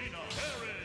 Christina Perry.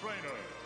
Trainer.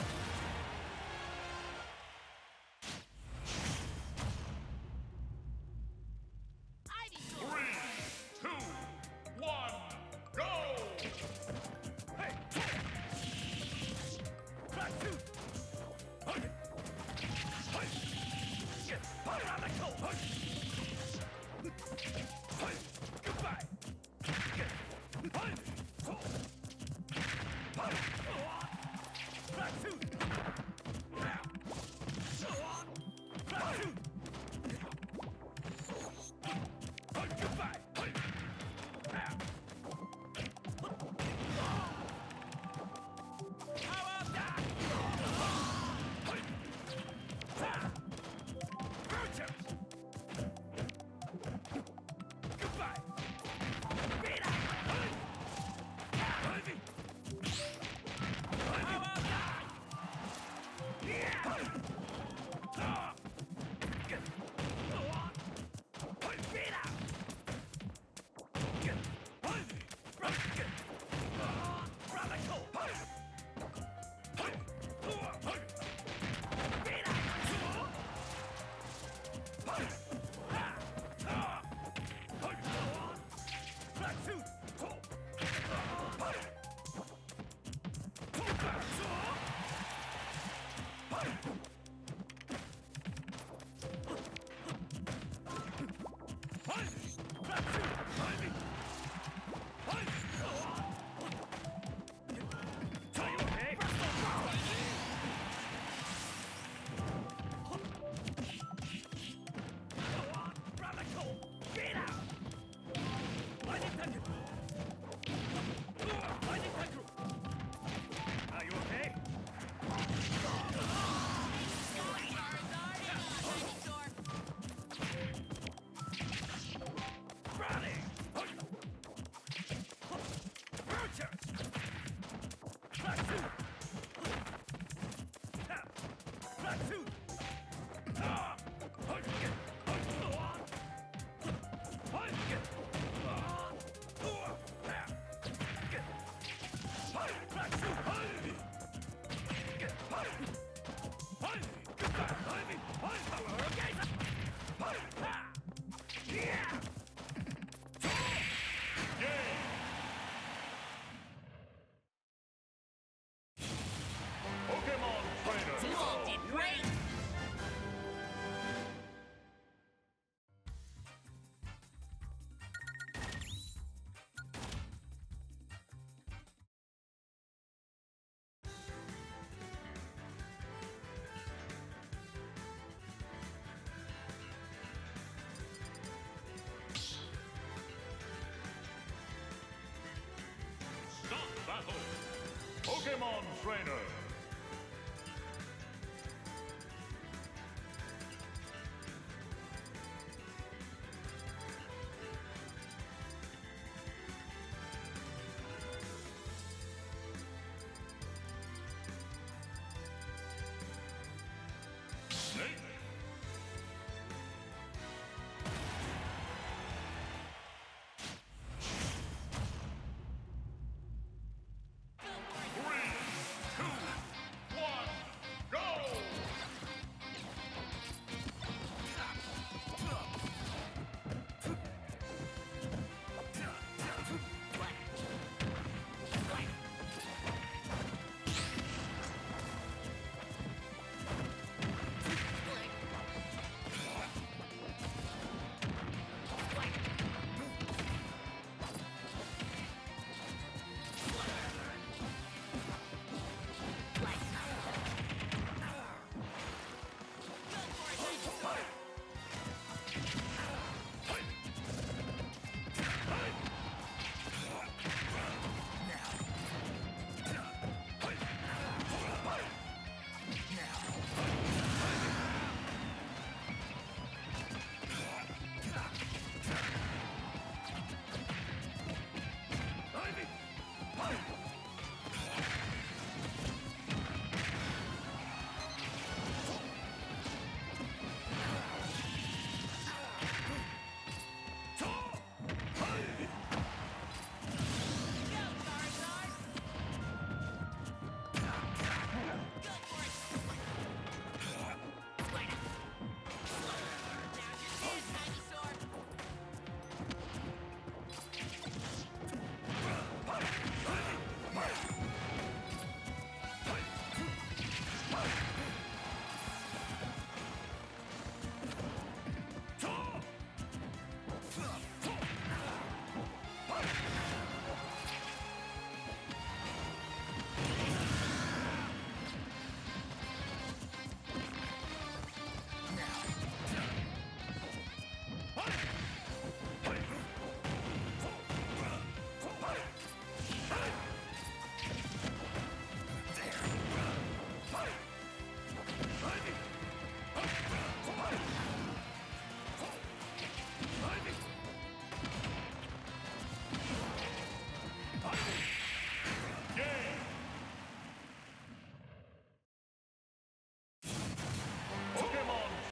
Pokemon Trainer.